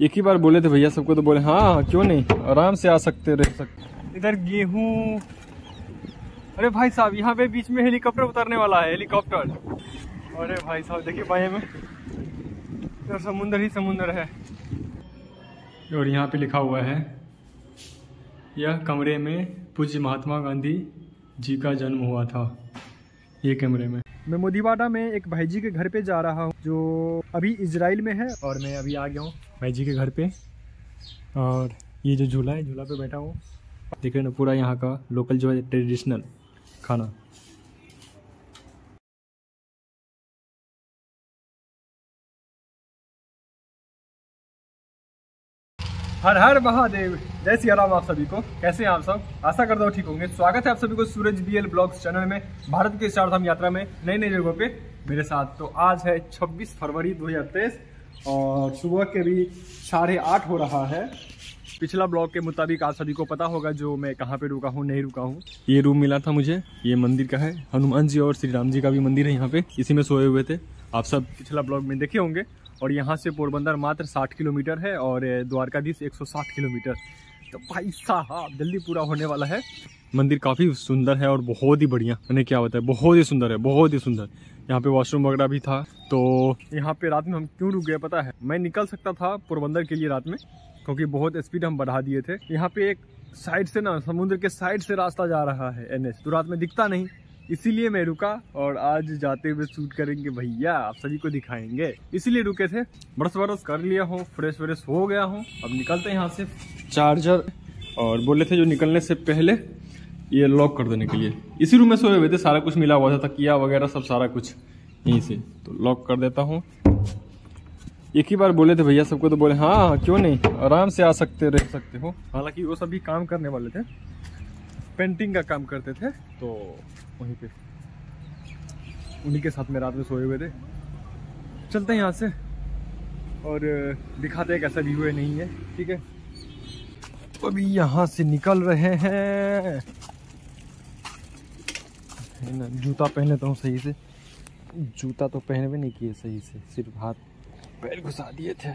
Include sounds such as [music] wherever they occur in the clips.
एक ही बार बोले थे भैया सबको तो बोले हाँ हाँ क्यों नहीं? आराम से आ सकते रह सकते। इधर गेहूँ। अरे भाई साहब यहाँ पे बीच में हेलीकॉप्टर उतरने वाला है हेलीकॉप्टर। अरे भाई साहब देखिए बाएँ में। इधर समुंदर ही समुंदर है। और यहाँ पे लिखा हुआ है यह कमरे में पूज्य महात्मा गांधी जी का जन्म हुआ था। ये कैमरे में। मैं मोदीवाड़ा में एक भाई जी के घर पे जा रहा हूँ जो अभी इसराइल में है और मैं अभी आ गया हूँ। भाई जी के घर पे। और ये जो झूला है झूला पे बैठा हूँ। देख रहे ना पूरा यहाँ का लोकल जो है ट्रेडिशनल खाना। हर हर महादेव। जय सिया राम आप सभी को। कैसे हैं आप सब? आशा करता हूँ ठीक होंगे। स्वागत है आप सभी को Suraj B L blogs channel में, भारत के चार धाम यात्रा में नई नई जगहों पे मेरे साथ। तो आज है 26 फरवरी 2023 और सुबह के भी साढ़े आठ हो रहा है। पिछला ब्लॉग के मुताबिक आप सभी को पता होगा जो मैं कहाँ पे रुका हूँ, नहीं रुका हूँ। ये रूम मिला था मुझे, ये मंदिर का है। हनुमान जी और श्री राम जी का भी मंदिर है यहाँ पे। इसी में सोए हुए थे। आप सब पिछला ब्लॉग में देखे होंगे। और यहाँ से पोरबंदर मात्र 60 किलोमीटर है और द्वारकाधीश 160 किलोमीटर। तो भाई साहब, जल्दी पूरा होने वाला है। मंदिर काफ़ी सुंदर है और बहुत ही बढ़िया। मैंने क्या बताया? बहुत ही सुंदर है, बहुत ही सुंदर। यहाँ पे वॉशरूम वगैरह भी था तो यहाँ पे रात में हम क्यों रुक गए पता है? मैं निकल सकता था पोरबंदर के लिए रात में, क्योंकि बहुत स्पीड हम बढ़ा दिए थे। यहाँ पे एक साइड से ना, समुद्र के साइड से रास्ता जा रहा है एन तो रात में दिखता नहीं। इसीलिए मैं रुका और आज जाते हुए शूट करेंगे भैया। आप सभी को दिखाएँगे। इसीलिए रुके थे। बरस बरस कर लिया हूँ, फ्रेश व्रेश हो गया हूँ। अब निकलते हैं यहाँ से चार्जर और बोले थे जो निकलने से पहले, ये लॉक कर देने के लिए। इसी रूम में सोए हुए थे, सारा कुछ मिला हुआ था, तकिया वगैरह सब, सारा कुछ यहीं से। तो लॉक कर देता हूँ। एक ही बार बोले थे भैया सबको तो बोले हाँ क्यों नहीं? आराम से आ सकते, रह सकते हो। हालाँकि वो सभी काम करने वाले थे। पेंटिंग का काम करते थे तो वहीं पे। उन्हीं के साथ में रात में सोए हुए थे। चलते हैं यहाँ से और दिखाते हैं कैसा व्यू है, नहीं है, ठीक है? अभी यहाँ से निकल रहे हैं। जूता पहन लेता हूँ सही से। जूता तो पहने भी नहीं किए सही से, सिर्फ़ हाथ, पैर घुसा दिए थे।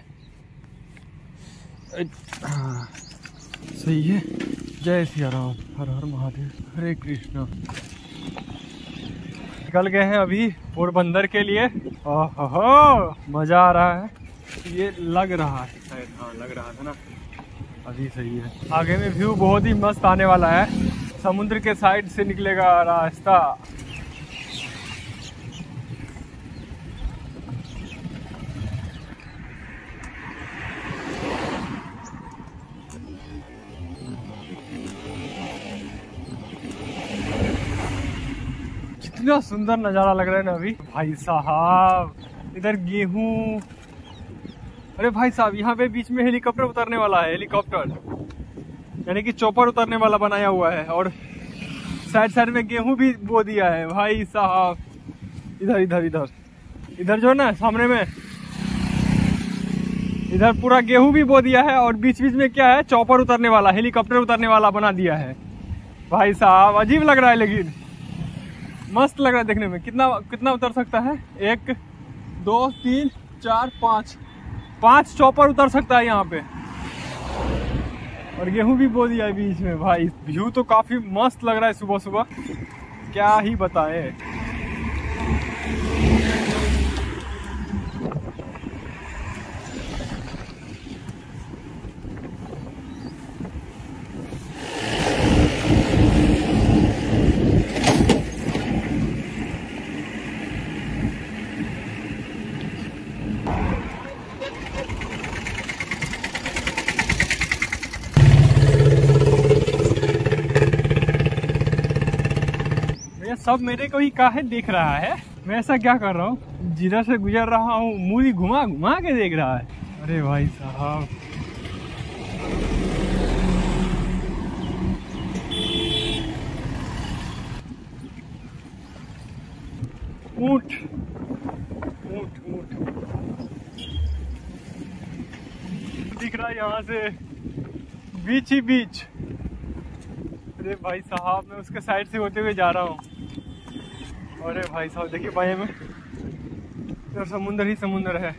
सही है। जय सिया राम, हर हर महादेव, हरे कृष्णा। निकल गए हैं अभी पोरबंदर के लिए। ओहो मज़ा आ रहा है। ये लग रहा है शायद हाँ लग रहा था ना। अभी सही है। आगे में व्यू बहुत ही मस्त आने वाला है। समुद्र के साइड से निकलेगा रास्ता। कितना सुंदर नज़ारा लग रहा है ना अभी। भाई साहब, इधर गेहूँ। अरे भाई साहब, यहाँ पे बीच में हेलीकॉप्टर उतरने वाला है, हेलीकॉप्टर। यानी कि चौपर उतरने वाला बनाया हुआ है, और साइड साइड में गेहूँ भी बो दिया है। भाई साहब, इधर इधर इधर। इधर जो है ना, सामने में। इधर पूरा गेहूँ भी बो दिया है, और बीच बीच में क्या है, चौपर उतरने वाला, हेलीकॉप्टर उतरने वाला बना दिया है। भाई साहब, अजीब लग रहा है लेकिन। मस्त लग रहा है देखने में। कितना कितना उतर सकता है? एक, दो, तीन, चार, पाँच। पाँच चौपर उतर सकता है यहाँ पे। और गेहूँ भी बो दिया बीच में, भाई। व्यू तो काफ़ी मस्त लग रहा है सुबह सुबह क्या ही बताए। सब मेरे को ही काहे देख रहा है? मैं ऐसा क्या कर रहा हूँ? जिधर से गुजर रहा हूँ मूवी घुमा घुमा के देख रहा है। अरे भाई साहब। ऊँट ऊँट ऊँट दिख रहा है यहाँ से। बीच ही बीच। अरे भाई साहब, मैं उसके साइड से होते हुए जा रहा हूँ। अरे भाई साहब, देखिए बाएँ में इधर समुंदर ही समुंदर है।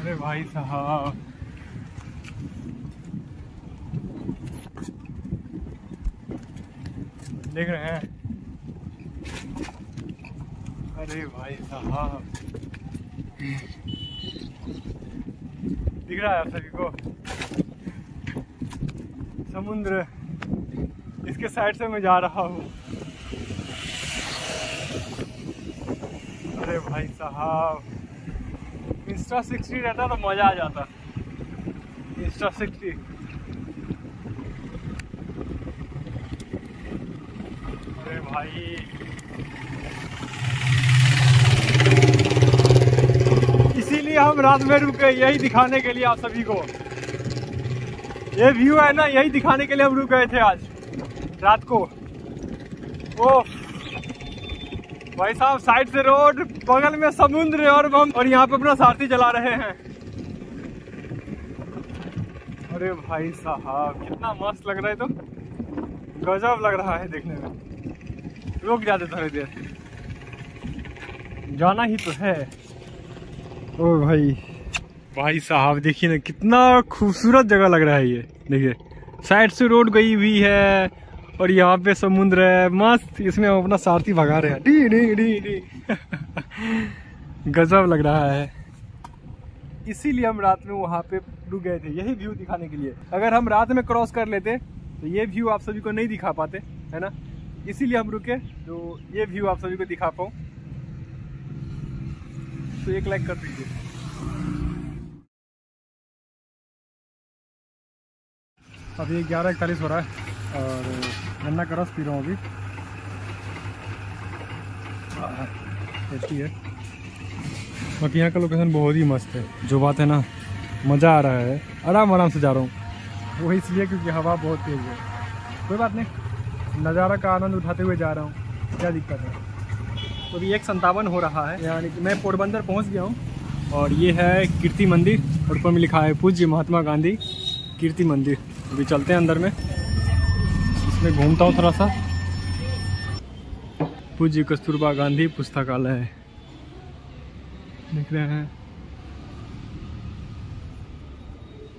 अरे भाई साहब। देख रहे हैं। अरे भाई साहब। दिख रहा है आप सभी को? समुद्र। इसके साइड से मैं जा रहा हूँ। अरे भाई साहब इंस्टा सिक्सटी रहता तो मज़ा आ जाता। इंस्टा सिक्सटी अरे भाई। इसीलिए हम रात में रुके, यही दिखाने के लिए आप सभी को। ये व्यू है ना, यही दिखाने के लिए हम रुक गए थे आज। रात को। ओ भाई साहब, साइड से रोड, बगल में समुद्र और हम और यहाँ पे अपना सारथी चला रहे हैं। अरे भाई साहब, कितना मस्त लग रहा है तो। गजब लग रहा है देखने में। रुक जाते थोड़ी देर। जाना ही तो है। ओ भाई। भाई साहब, देखिए ना, कितना खूबसूरत जगह लग रहा है ये। देखिए, साइड से रोड गई हुई है। और यहाँ पे समुद्र है, मस्त। इसमें हम अपना सारथी भगा रहे हैं। डी डी डी डी। गजब लग रहा है। इसीलिए हम रात में वहाँ पे रुक गए थे, यही व्यू दिखाने के लिए। अगर हम रात में क्रॉस कर लेते तो ये व्यू आप सभी को नहीं दिखा पाते, है ना? इसीलिए हम रुके तो ये व्यू आप सभी को दिखा पाऊँ। तो एक लाइक कर दीजिए। अभी ग्यारह इकतालीस हो रहा है। और गन्ना का रस पी रहा हूँ अभी। टेस्टी है। बाकी यहाँ का लोकेशन बहुत ही मस्त है। जो बात है ना, मज़ा आ रहा है। आराम आराम से जा रहा हूँ। वो इसलिए क्योंकि हवा बहुत तेज़ है। कोई बात नहीं। नज़ारा का आनंद उठाते हुए जा रहा हूँ। क्या दिक्कत है? तो अभी एक संतावन हो रहा है। यानी कि मैं पोरबंदर पहुँच गया हूँ। और ये है कीर्ति मंदिर। और ऊपर में लिखा है पूज्य महात्मा गांधी कीर्ति मंदिर। अभी चलते हैं अंदर में। इसमें घूमता हूँ थोड़ा सा। पूज्य कस्तूरबा गांधी पुस्तकालय। है देख रहे हैं।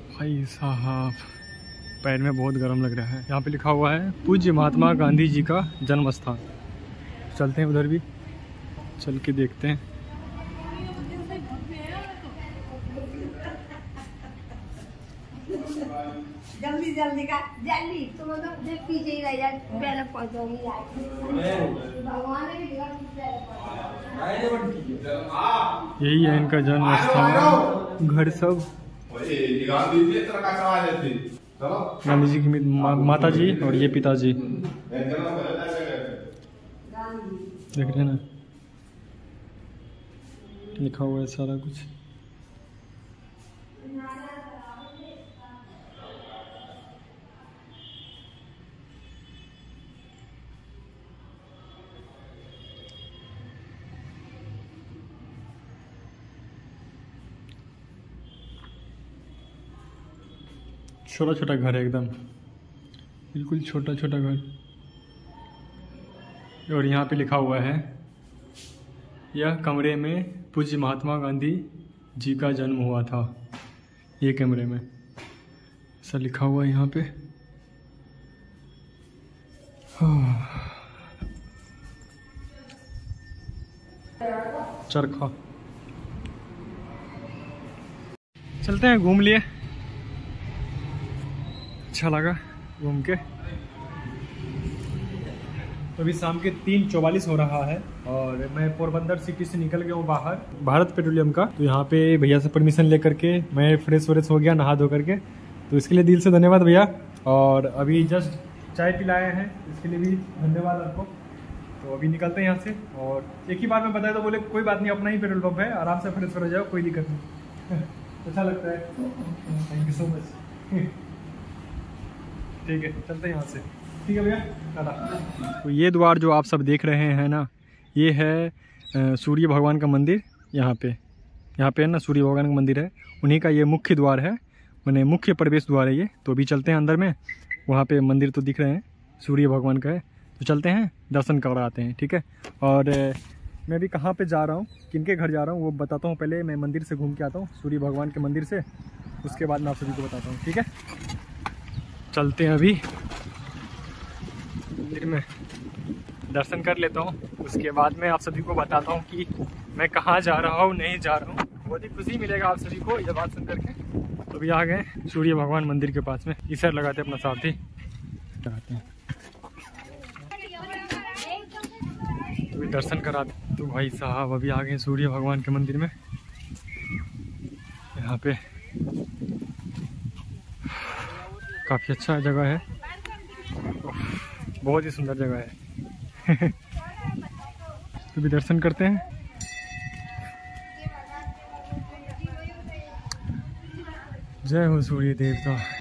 भाई साहब, पैर में बहुत गर्म लग रहा है। यहाँ पे लिखा हुआ है, पूज्य महात्मा गांधी जी का जन्म स्थान चलते हैं उधर भी। चल के देखते हैं। जल्दी जल्दी का जल्दी तुम लोग देख पीछे ही रह जाए पहले पहुंचोगी भगवान की जगह पहले पहुंचोगी। यही है इनका जन्म स्थान। घर सब। गांधी जी की मा, माता जी और ये पिताजी। देख रहे ना? लिखा हुआ है सारा कुछ। छोटा छोटा घर है एकदम। बिल्कुल छोटा छोटा घर। और यहाँ पे लिखा हुआ है, यह कमरे में पूज्य महात्मा गांधी जी का जन्म हुआ था। ये कमरे में। ऐसा लिखा हुआ है यहाँ पे। चरखा। चलते हैं, घूम लिए। अच्छा लगा घूम के। तो अभी शाम के तीन चौवालीस हो रहा है और मैं पोरबंदर सिटी से निकल गया हूँ बाहर, भारत पेट्रोलियम का। तो यहाँ पे भैया से परमिशन लेकर के मैं फ्रेश व्रेश हो गया, नहा धो करके तो इसके लिए दिल से धन्यवाद भैया। और अभी जस्ट चाय पिलाए हैं, इसके लिए भी धन्यवाद आपको। तो अभी निकलते हैं यहाँ से। और एक ही बार में बताया तो बोले कोई बात नहीं, अपना ही पेट्रोल पंप है, आराम से फ्रेश हो जाओ, कोई दिक्कत नहीं। [laughs] अच्छा लगता है। थैंक यू सो मच ठीक है, चलते हैं यहाँ से। ठीक है भैया तो ये द्वार जो आप सब देख रहे हैं ना, ये है सूर्य भगवान का मंदिर यहाँ पे। यहाँ पे है ना, सूर्य भगवान का मंदिर है। उन्हीं का ये मुख्य द्वार है, मैंने मुख्य प्रवेश द्वार है ये। तो अभी चलते हैं अंदर में, वहाँ पे मंदिर तो दिख रहे हैं, सूर्य भगवान का है। तो चलते हैं, दर्शन कर आते हैं, ठीक है? और मैं भी कहाँ पे जा रहा हूँ किनके घर जा रहा हूँ, वो बताता हूँ पहले। मैं मंदिर से घूम के आता हूँ, सूर्य भगवान के मंदिर से। उसके बाद मैं आप सभी को बताता हूँ, ठीक है? चलते हैं अभी। मंदिर में दर्शन कर लेता हूँ। उसके बाद में आप सभी को बताता हूँ कि मैं कहाँ जा रहा हूँ, नहीं जा रहा हूँ। बहुत ही खुशी मिलेगा आप सभी को ये बात सुन करके। तो अभी आ गए सूर्य भगवान मंदिर के पास में। इधर लगाते अपना साथी लगाते हैं। अभी दर्शन करा तो भाई साहब अभी आ गए सूर्य भगवान के मंदिर में। यहाँ पे काफ़ी अच्छा जगह है। बहुत ही सुंदर जगह है। [laughs] तो भी दर्शन करते हैं। जय हो सूर्य देवता।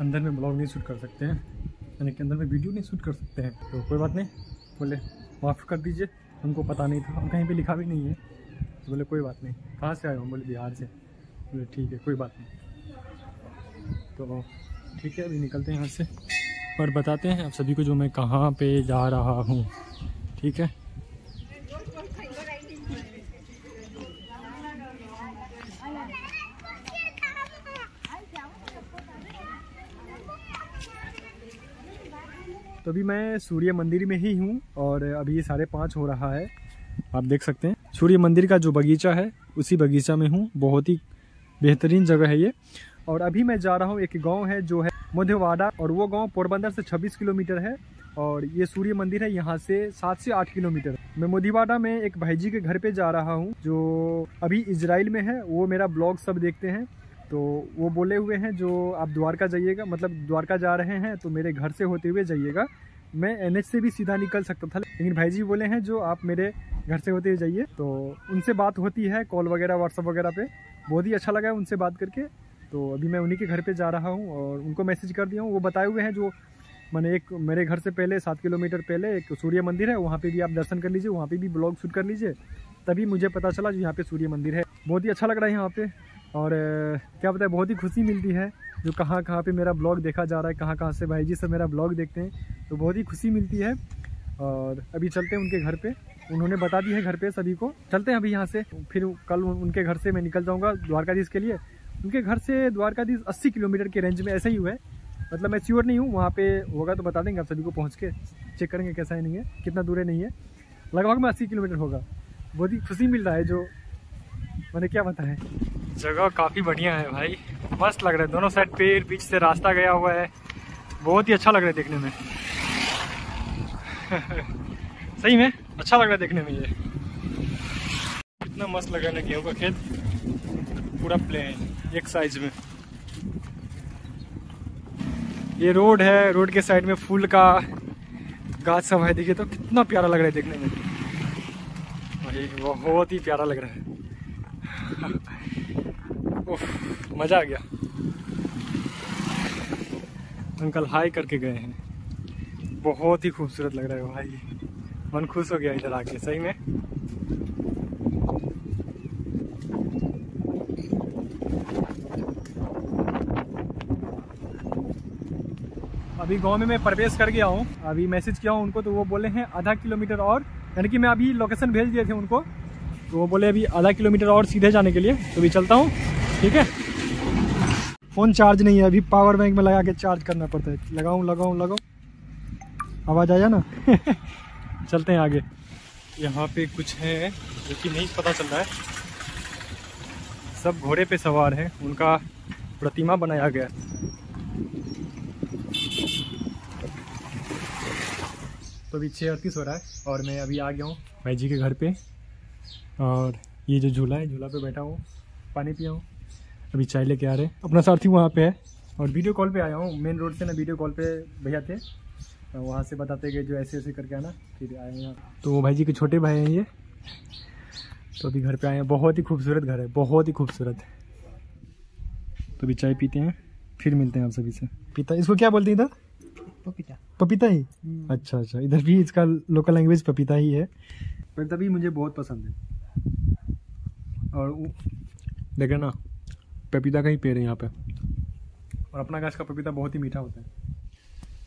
अंदर में ब्लॉग नहीं शूट कर सकते हैं। यानी कि अंदर में वीडियो नहीं शूट कर सकते हैं। तो कोई बात नहीं, बोले, माफ़ कर दीजिए, हमको पता नहीं था और कहीं पे लिखा भी नहीं है। तो बोले, कोई बात नहीं, कहाँ से आए हो? बोले, बिहार से। बोले, ठीक है, कोई बात नहीं। तो ठीक है, अभी निकलते हैं यहाँ से। और बताते हैं आप सभी को जो मैं कहाँ पे जा रहा हूँ। ठीक है? अभी मैं सूर्य मंदिर में ही हूँ और अभी ये साढ़े पाँच हो रहा है। आप देख सकते हैं। सूर्य मंदिर का जो बगीचा है, उसी बगीचा में हूँ। बहुत ही बेहतरीन जगह है ये। और अभी मैं जा रहा हूँ, एक गाँव है जो है मोधेवाड़ा और वो गाँव पोरबंदर से 26 किलोमीटर है और ये सूर्य मंदिर है यहाँ से सात से आठ किलोमीटर। मैं मोदीवाड़ा में एक भाई जी के घर पे जा रहा हूँ, जो अभी इसराइल में है। वो मेरा ब्लॉग सब देखते हैं। तो वो बोले हुए हैं, जो आप द्वारका जाइएगा मतलब द्वारका जा रहे हैं तो मेरे घर से होते हुए जाइएगा। मैं एनएच से भी सीधा निकल सकता था, लेकिन भाई जी बोले हैं, जो आप मेरे घर से होते हुए जाइए। तो उनसे बात होती है, कॉल वगैरह व्हाट्सअप वगैरह पे। बहुत ही अच्छा लगा है उनसे बात करके। तो अभी मैं उन्हीं के घर पे जा रहा हूँ और उनको मैसेज कर दिया हूँ। वो बताए हुए हैं, जो मैंने एक, मेरे घर से पहले, सात किलोमीटर पहले एक सूर्य मंदिर है, वहाँ पे भी आप दर्शन कर लीजिए, वहाँ पे भी ब्लॉग शूट कर लीजिए, तभी मुझे पता चला जो यहाँ पे सूर्य मंदिर है। बहुत ही अच्छा लग रहा है यहाँ पे। और क्या बताए बहुत ही खुशी मिलती है जो कहाँ कहाँ पे मेरा ब्लॉग देखा जा रहा है, कहाँ कहाँ से भाई जी सब मेरा ब्लॉग देखते हैं तो बहुत ही खुशी मिलती है। और अभी चलते हैं उनके घर पे। उन्होंने बता दी है घर पे सभी को। चलते हैं अभी यहाँ से। फिर कल उनके घर से मैं निकल जाऊँगा द्वारकाधीश के लिए। उनके घर से द्वारकाधीश 80 किलोमीटर के रेंज में ऐसा ही हुआ है। मतलब मैं श्योर नहीं हूँ, वहाँ पे होगा तो बता देंगे आप सभी को पहुँच के। चेक करेंगे कैसा है, नहीं है, कितना दूर है, नहीं है। लगभग में अस्सी किलोमीटर होगा। बहुत ही खुशी मिल रहा है जो, मैंने क्या बताया जगह काफ़ी बढ़िया है भाई। मस्त लग रहा है, दोनों साइड पेड़, बीच से रास्ता गया हुआ है। बहुत ही अच्छा लग रहा है देखने में। [laughs] सही में? अच्छा लग रहा है देखने में ये। कितना मस्त लग रहा है गेहूँ का खेत। पूरा प्लेन एक साइज़ में। ये रोड है, रोड के साइड में फूल का गाछ सब है, देखिए तो कितना प्यारा लग रहा है देखने में। भाई, बहुत ही प्यारा लग रहा है। [laughs] मज़ा आ गया। अंकल हाई करके गए हैं। बहुत ही खूबसूरत लग रहा है भाई। मन खुश हो गया इधर आके, सही में? अभी गाँव में मैं प्रवेश कर गया हूँ। अभी मैसेज किया हूँ उनको तो वो बोले हैं आधा किलोमीटर और। यानी कि मैं अभी लोकेशन भेज दिए थे उनको तो वो बोले अभी आधा किलोमीटर और सीधे जाने के लिए। तो अभी चलता हूँ। ठीक है? फ़ोन चार्ज नहीं है, अभी पावर बैंक में लगा के चार्ज करना पड़ता है। लगाऊँ लगाऊँ लगाऊँ। आवाज़ आया ना? [laughs] चलते हैं आगे। यहाँ पे कुछ है जो कि नहीं पता चल रहा है। सब घोड़े पे सवार हैं। उनका प्रतिमा बनाया गया। तो अभी छः अड़तीस हो रहा है और मैं अभी आ गया हूँ भाई जी के घर पे। और ये जो झूला है, झूला पे बैठा हूँ, पानी पिया हूँ। अभी चाय लेके आ रहे हैं। अपना सारथी वहाँ पे है। और वीडियो कॉल पे आया हूँ। मेन रोड से ना वीडियो कॉल पे भैया थे। वहाँ से बताते कि जो ऐसे ऐसे करके आना फिर आए यहाँ तो वो भाई जी के छोटे भाई हैं ये। तो अभी घर पे आए हैं। बहुत ही खूबसूरत घर है। बहुत ही खूबसूरत है। तो अभी चाय पीते हैं। फिर मिलते हैं आप सभी से। पीता इसको क्या बोलते हैं इधर? पपीता। पपीता ही? अच्छा अच्छा। इधर भी इसका लोकल लैंग्वेज पपीता ही है। पर तभी मुझे बहुत पसंद है। और देखे ना। पपीता का ही पेड़ है यहाँ पे। और अपना गाछ का पपीता बहुत ही मीठा होता है।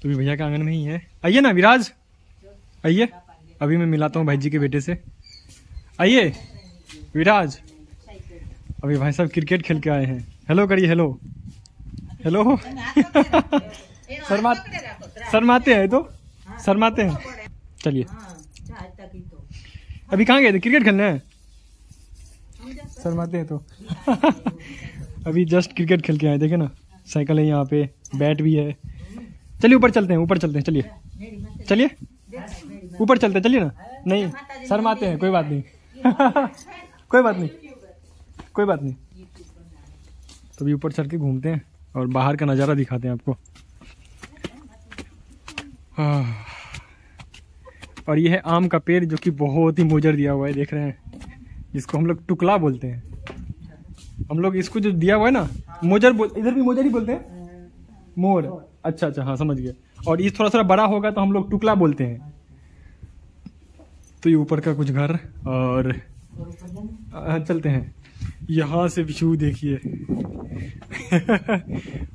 तो भी भैया के आँगन में ही है। आइए ना विराज। आइए। अभी मैं मिलाता हूँ भाई जी के बेटे से। आइए। विराज। अभी भाई साहब क्रिकेट खेल के आए हैं। हेलो करिए हेलो हेलो शर्मा शर्माते हैं तो? शर्माते हैं। चलिए। अभी कहाँ गए थे? क्रिकेट खेलने? शर्माते हैं तो। [laughs] अभी जस्ट क्रिकेट खेल के आए, देखे ना? साइकिल है यहाँ पे बैट भी है। चलिए, ऊपर चलते हैं, ऊपर चलते हैं, चलिए। चलिए? ऊपर चलते हैं, चलिए ना? नहीं शर्माते हैं, कोई बात नहीं। [laughs] कोई बात नहीं, कोई बात नहीं। तो अभी ऊपर चढ़ के घूमते हैं और बाहर का नज़ारा दिखाते हैं आपको। आह। और ये है आम का पेड़, जो कि बहुत ही मोजर दिया हुआ है, देख रहे हैं, जिसको हम लोग टुकला बोलते हैं। हम लोग इसको जो दिया हुआ है ना, मोजर इधर भी मोजर ही बोलते हैं? मोर। अच्छा अच्छा हाँ समझ गए और ये थोड़ा थोड़ा बड़ा होगा तो हम लोग टुकला बोलते हैं। तो ये ऊपर का कुछ घर और चलते हैं। यहाँ से व्यू देखिए। [laughs]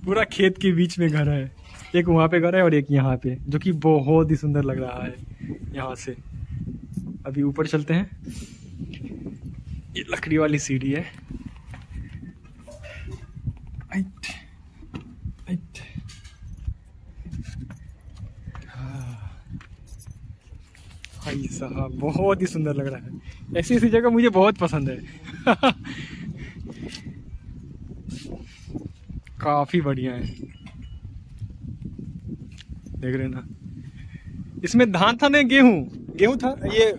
पूरा खेत के बीच में घर है। एक वहाँ पे घर है और एक यहाँ पे, जो कि बहुत ही सुंदर लग रहा है यहाँ से। अभी ऊपर चलते हैं। ये लकड़ी वाली सीढ़ी है। आइट। हाँ। भाई साहब, बहुत ही सुंदर लग रहा है। ऐसी ऐसी जगह मुझे बहुत पसंद है। काफ़ी बढ़िया है। देख रहे ना। इसमें धान था नहीं गेहूँ। गेहूँ था, ये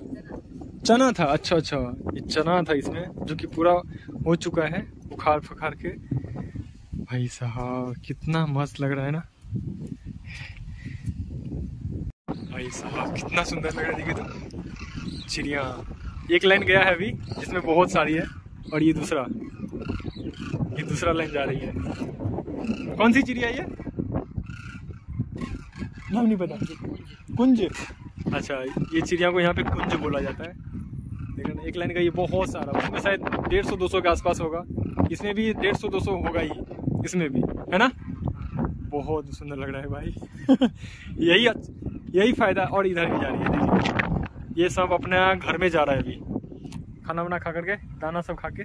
चना था। अच्छा अच्छा। ये चना था इसमें, जो कि पूरा हो चुका है उखाड़ फखाड़ के। भाई साहब, कितना मस्त लग रहा है ना? भाई साहब, कितना सुंदर लग रहा है, देखिए तो। चिड़िया। एक लाइन गया है अभी, जिसमें बहुत सारी है, और ये दूसरा। ये दूसरा लाइन जा रही है। कौन सी चिड़िया ये? नाम नहीं पता। कुंज। अच्छा ये चिड़िया को यहाँ पे कुंज बोला जाता है। लेकिन एक लाइन का ये बहुत सारा। उसमें शायद डेढ़ सौ, दो सौ के आसपास होगा। इसमें भी डेढ़ सौ, दो सौ होगा ही। इसमें भी है ना? बहुत सुंदर लग रहा है भाई। [laughs] यही यही फ़ायदा और इधर भी जा रही है देखिए। ये सब अपने घर में जा रहा है अभी। खाना वाना खा करके दाना सब खा के।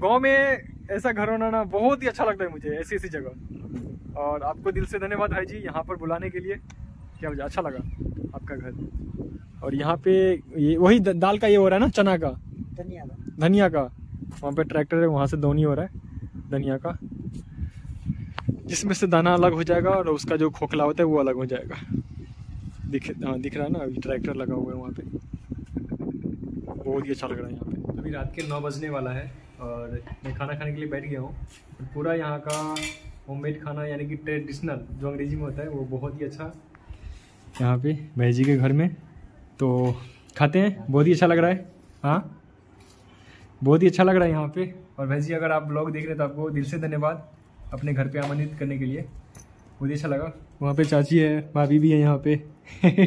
गाँव में ऐसा घर होना ना बहुत ही अच्छा लगता है मुझे ऐसी ऐसी जगह। और आपको दिल से धन्यवाद भाई जी यहाँ पर बुलाने के लिए। क्या मुझे अच्छा लगा आपका घर। और यहाँ पे ये वही दाल का ये हो रहा है ना चना का। धनिया का। धनिया का। वहाँ पे ट्रैक्टर है वहाँ से दोनी हो रहा है। धनिया का, जिसमें से दाना अलग हो जाएगा और उसका जो खोखला होता है वो अलग हो जाएगा। दिख हाँ दिख रहा है ना, अभी ट्रैक्टर लगा हुआ है वहाँ पे। बहुत ही अच्छा लग रहा है यहाँ पे। अभी रात के नौ बजने वाला है और मैं खाना खाने के लिए बैठ गया हूँ। पूरा यहाँ का होममेड खाना यानी कि ट्रेडिशनल जो अंग्रेज़ी में होता है वो बहुत ही अच्छा। यहाँ पे भाई जी के घर में तो खाते हैं, बहुत ही अच्छा लग रहा है। हाँ? बहुत ही अच्छा लग रहा है यहाँ पे। और भाई जी, अगर आप ब्लॉग देख रहे हैं तो आपको दिल से धन्यवाद अपने घर पे आमंत्रित करने के लिए। मुझे अच्छा लगा। वहाँ पे चाची है, भाभी भी है यहाँ पे। [laughs]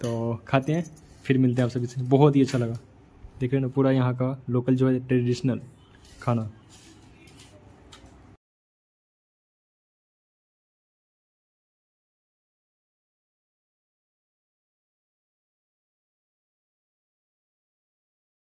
तो खाते हैं, फिर मिलते हैं आप सभी से बहुत ही अच्छा लगा। देख रहे ना, पूरा यहाँ का लोकल जो है ट्रेडिशनल खाना।